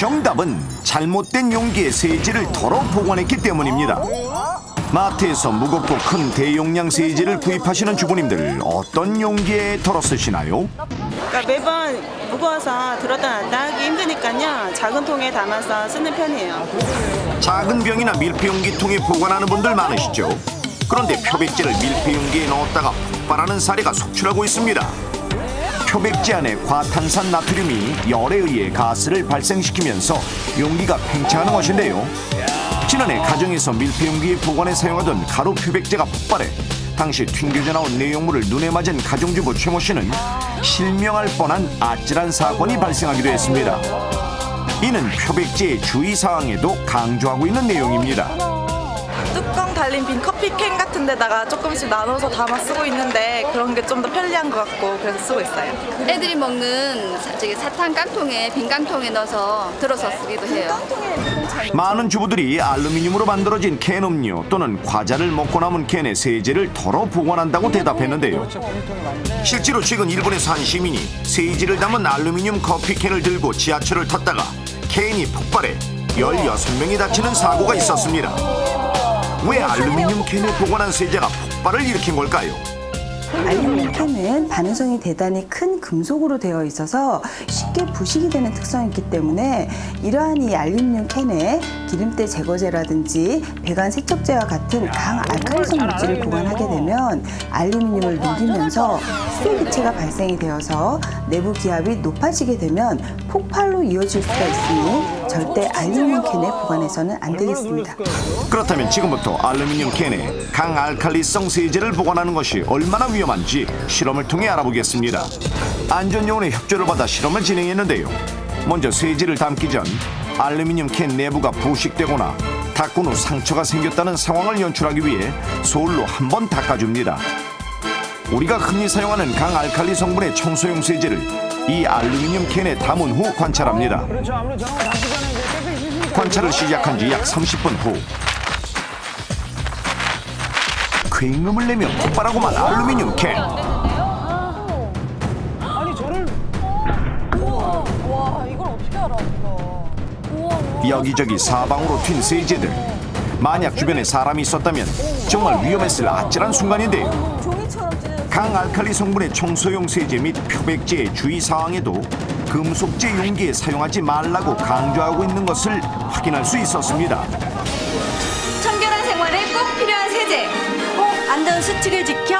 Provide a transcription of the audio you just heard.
정답은 잘못된 용기에 세제를 덜어 보관했기 때문입니다. 마트에서 무겁고 큰 대용량 세제를 구입하시는 주부님들 어떤 용기에 덜어 쓰시나요? 그러니까 매번 무거워서 들었다 놨다 하기 힘드니까요. 작은 통에 담아서 쓰는 편이에요. 작은 병이나 밀폐용기 통에 보관하는 분들 많으시죠? 그런데 표백제를 밀폐용기에 넣었다가 폭발하는 사례가 속출하고 있습니다. 표백제 안에 과탄산 나트륨이 열에 의해 가스를 발생시키면서 용기가 팽창하는 것인데요. 지난해 가정에서 밀폐 용기에 보관해 사용하던 가루 표백제가 폭발해 당시 튕겨져 나온 내용물을 눈에 맞은 가정주부 최모 씨는 실명할 뻔한 아찔한 사건이 발생하기도 했습니다. 이는 표백제의 주의사항에도 강조하고 있는 내용입니다. 달린 빈 커피캔 같은 데다가 조금씩 나눠서 담아 쓰고 있는데 그런 게 좀 더 편리한 것 같고 그래서 쓰고 있어요. 애들이 먹는 사, 저기 사탕 깡통에 빈 깡통에 넣어서 들어서 쓰기도 해요. 많은 주부들이 알루미늄으로 만들어진 캔 음료 또는 과자를 먹고 남은 캔에 세제를 덜어 보관한다고 대답했는데요. 실제로 최근 일본에서 한 시민이 세제를 담은 알루미늄 커피캔을 들고 지하철을 탔다가 캔이 폭발해 16명이 다치는 사고가 있었습니다. 왜 알루미늄 캔에 보관한 세제가 폭발을 일으킨 걸까요? 알루미늄 캔은 반응성이 대단히 큰 금속으로 되어 있어서 쉽게 부식이 되는 특성이 있기 때문에 이러한 이 알루미늄 캔에 기름때 제거제라든지 배관 세척제와 같은 강 알칼리성 물질을 보관하게 되면 알루미늄을 녹이면서 수소기체가 발생이 되어서 내부 기압이 높아지게 되면 폭발로 이어질 수가 있으니 절대 알루미늄 캔에 보관해서는 안 되겠습니다. 그렇다면 지금부터 알루미늄 캔에 강알칼리성 세제를 보관하는 것이 얼마나 위험한지 실험을 통해 알아보겠습니다. 안전요원의 협조를 받아 실험을 진행했는데요. 먼저 세제를 담기 전 알루미늄 캔 내부가 부식되거나 닦은 후 상처가 생겼다는 상황을 연출하기 위해 솔로 한 번 닦아줍니다. 우리가 흔히 사용하는 강알칼리 성분의 청소용 세제를 이 알루미늄 캔에 담은 후 관찰합니다. 관찰을 시작한 지 약 30분 후. 굉음을 내며 폭발하고만 알루미늄 캔. 여기저기 사방으로 튄 세제들. 만약 주변에 사람이 있었다면 정말 위험했을 아찔한 순간인데요 강알칼리 성분의 청소용 세제 및 표백제의 주의 사항에도 금속제 용기에 사용하지 말라고 강조하고 있는 것을 확인할 수 있었습니다 청결한 생활에 꼭 필요한 세제. 꼭 안전 수칙을 지켜